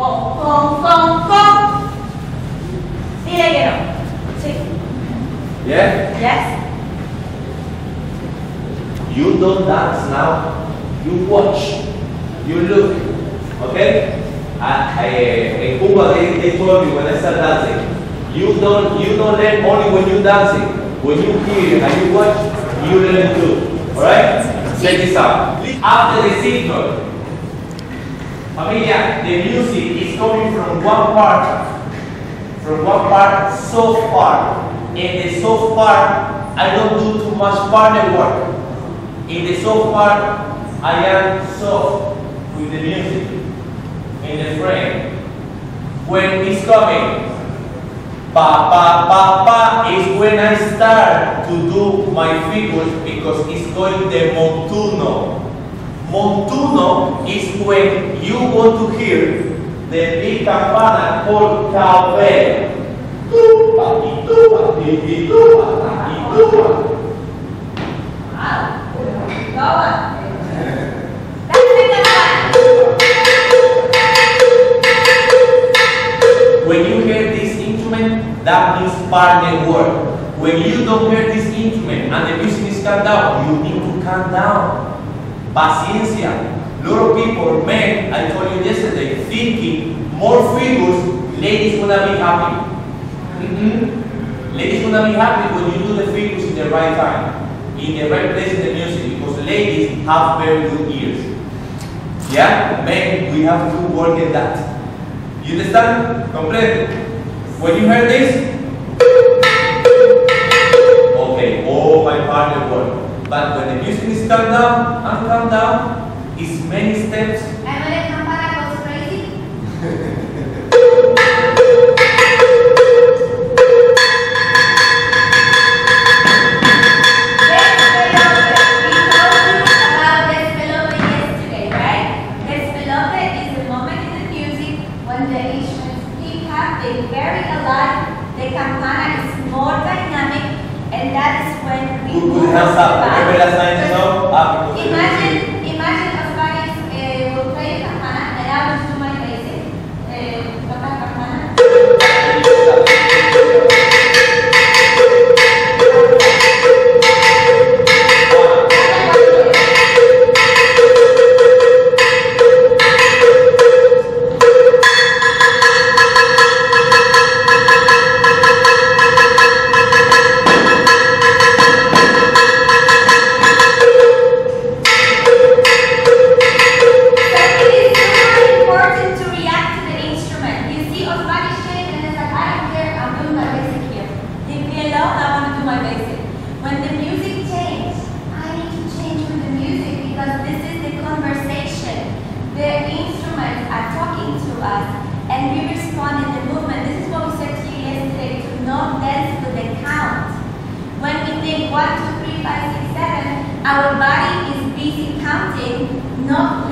Con, con, con, con. Dile que no. Sí. Yeah? Yes. You don't dance now. You watch. You look. Okay? I, I, in Cuba, they, they told me when I start dancing, you don't you don't learn only when you're dancing. When you hear and you watch, you learn too. Alright? Check this out. After the signal, familia, the music is coming from one part, from one part so far. In the soft part, I don't do too much partner work. In the soft part, I am soft with the music in the frame. When it's coming, pa pa pa pa is when I start to do my figures because it's going the montuno. Montuno is when you want to hear the big campana called cowbell. Wow. When you hear this instrument, that means partner work. When you don't hear this instrument and the music is calm down, you need to calm down. Paciencia. lot of people, men, I told you yesterday, thinking more figures, ladies gonna be happy. Mhm. Ladies gonna be happy when you do the figures in the right time, in the right place in the music, because ladies have very good ears. Yeah, men, we have to work at that. You understand? Complete. When you heard this, But when the music is calm down and calm down, it's many steps. And when the campana goes crazy, Despelote. We told you about Despelote yesterday, right? Despelote is the moment in the music when the instruments pick up, very alive, the campana is more dynamic, and that is Who the hell? Everybody are talking to us and we respond in the movement. This is what we said to you yesterday, to not dance with the count. When we think one, two, three, five, six, seven, our body is busy counting, not